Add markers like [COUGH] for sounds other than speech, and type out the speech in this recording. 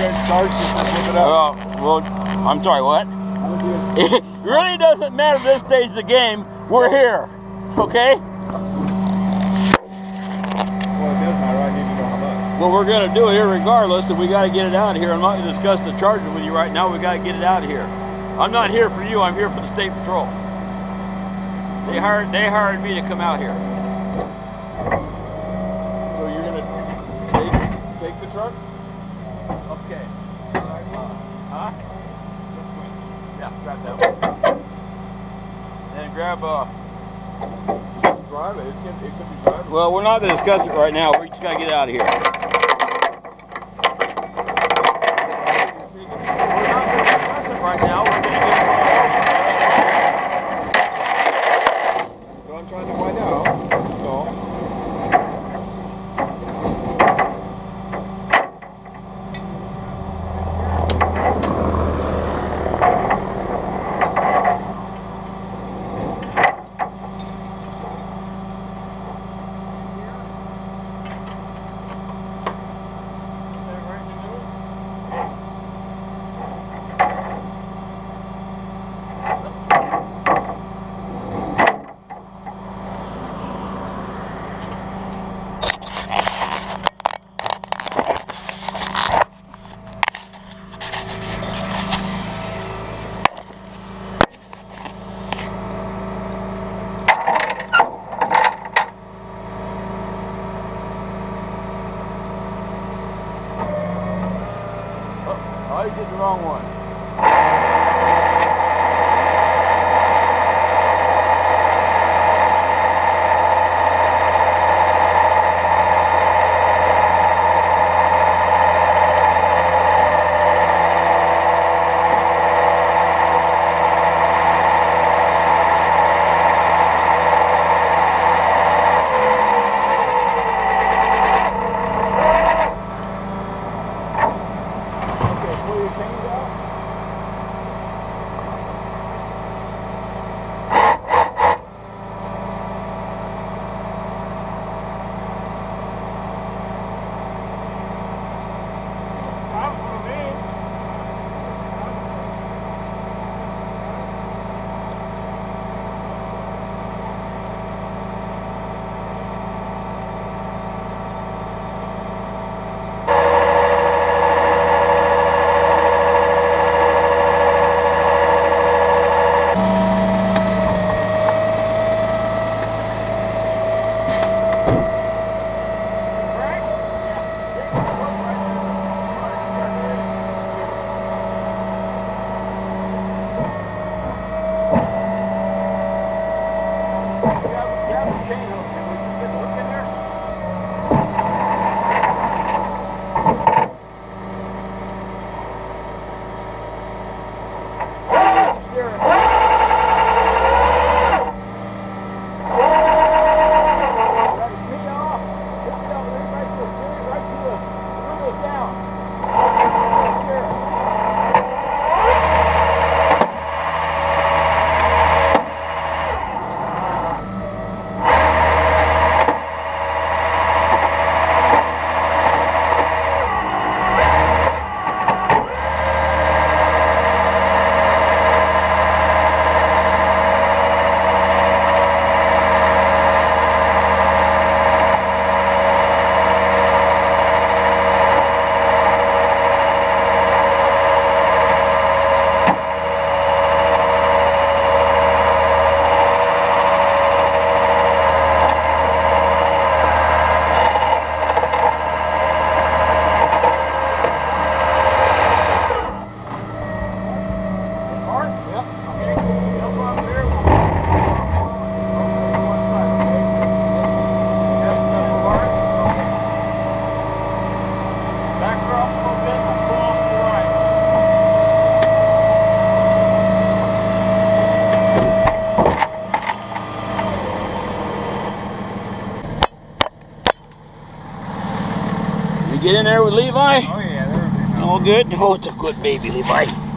Uh, well, I'm sorry, what? [LAUGHS] It really doesn't matter this stage of the game. We're here, okay? Well. I need to. Well, we're do it here regardless, and we gotta get it out of here. I'm not gonna discuss the charges with you right now. We gotta get it out of here. I'm not here for you. I'm here for the state patrol. They hired they hired me to come out here. So you're gonna take take the truck? Okay. Uh, Huh? this way. Yeah, grab that one. And grab uh. Just drive it. It can it can be driving. Well, we're not gonna discuss it right now. We just gotta get out of here. We're not gonna discuss it right now. We're gonna get. So I'm trying to find out. So. Oh, you did the wrong one. Okay, pull your You get in there with Levi? Oh yeah, there we go. All good? Oh, it's a good baby, Levi.